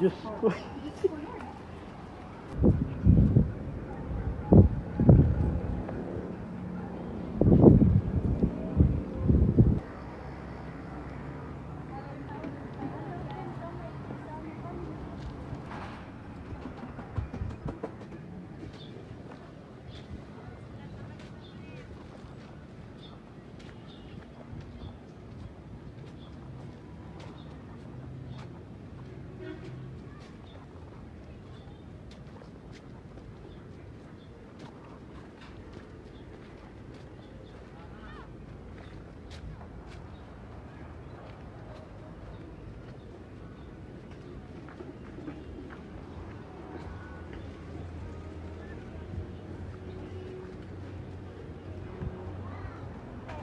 Ko.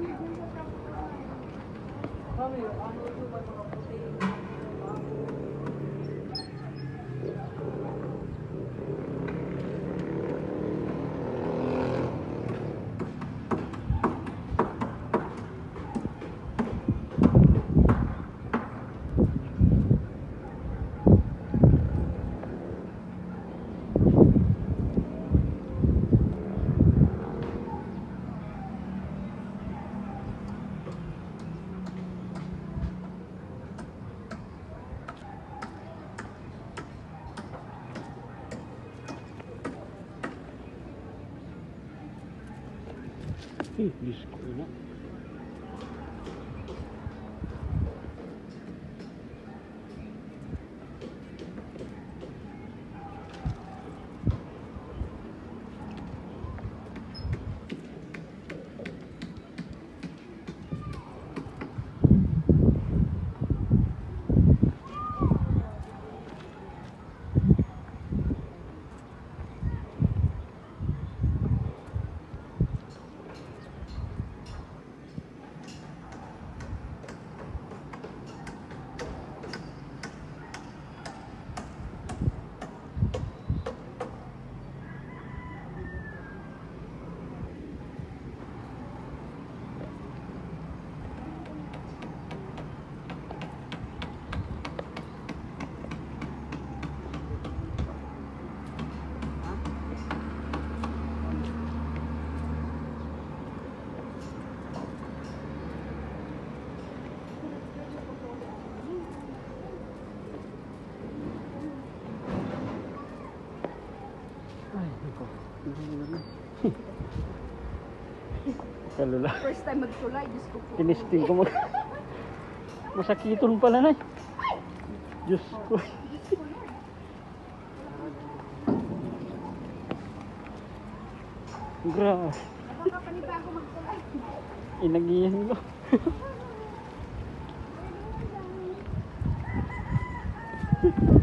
Ali, kami dyan sa tabo. 嗯，没事。Kalula. First time magtulay, Diyos ko po. Tinisting ko mag... Masakiton pala na. Diyos ko. Grabe. Baka panibago magkulay. Inagihan ko. Wow.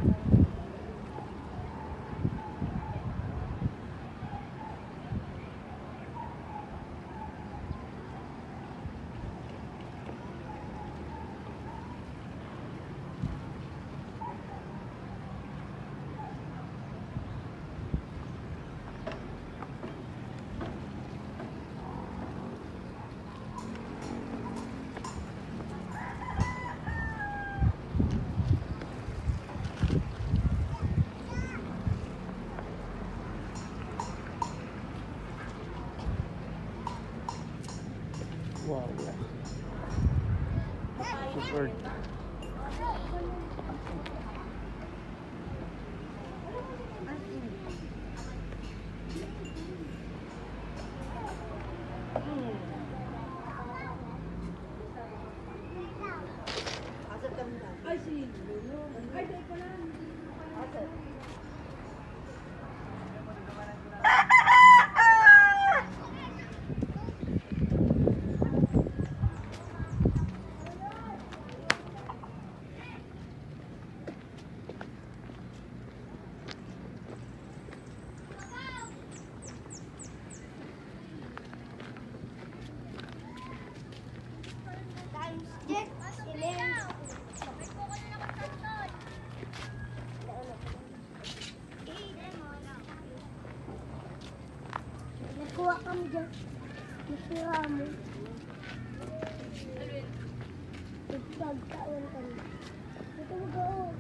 Good bird. 다섯 갑니다. 아이씨, Kami dyan. Nasira mo. Nagtagtaan kami. Ito mag